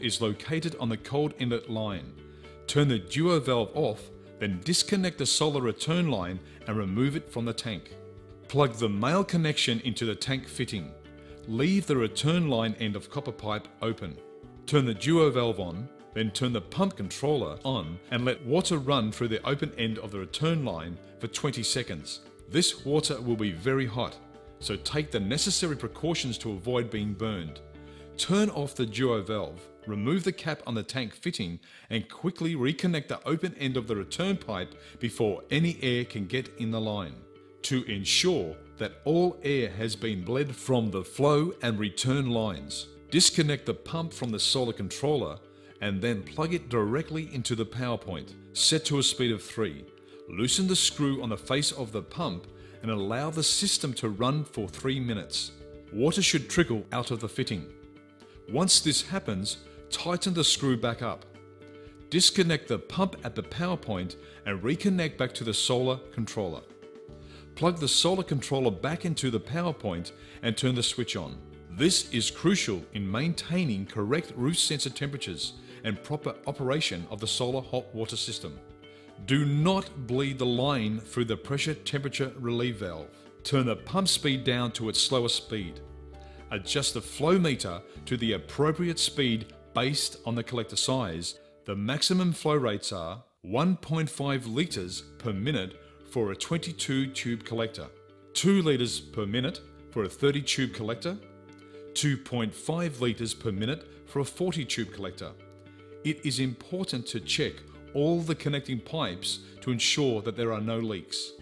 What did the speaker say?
is located on the cold inlet line. Turn the duo valve off, then disconnect the solar return line and remove it from the tank. Plug the male connection into the tank fitting. Leave the return line end of copper pipe open. Turn the duo valve on, then turn the pump controller on and let water run through the open end of the return line for 20 seconds. This water will be very hot, so take the necessary precautions to avoid being burned. Turn off the duo valve, remove the cap on the tank fitting and quickly reconnect the open end of the return pipe before any air can get in the line. To ensure that all air has been bled from the flow and return lines, disconnect the pump from the solar controller and then plug it directly into the power point, set to a speed of 3. Loosen the screw on the face of the pump and allow the system to run for 3 minutes. Water should trickle out of the fitting. Once this happens, tighten the screw back up. Disconnect the pump at the power point and reconnect back to the solar controller. Plug the solar controller back into the power point and turn the switch on. This is crucial in maintaining correct roof sensor temperatures and proper operation of the solar hot water system. Do not bleed the line through the pressure temperature relief valve. Turn the pump speed down to its slowest speed. Adjust the flow meter to the appropriate speed based on the collector size. The maximum flow rates are 1.5 litres per minute for a 22 tube collector, 2 litres per minute for a 30 tube collector, 2.5 litres per minute for a 40 tube collector. It is important to check all the connecting pipes to ensure that there are no leaks.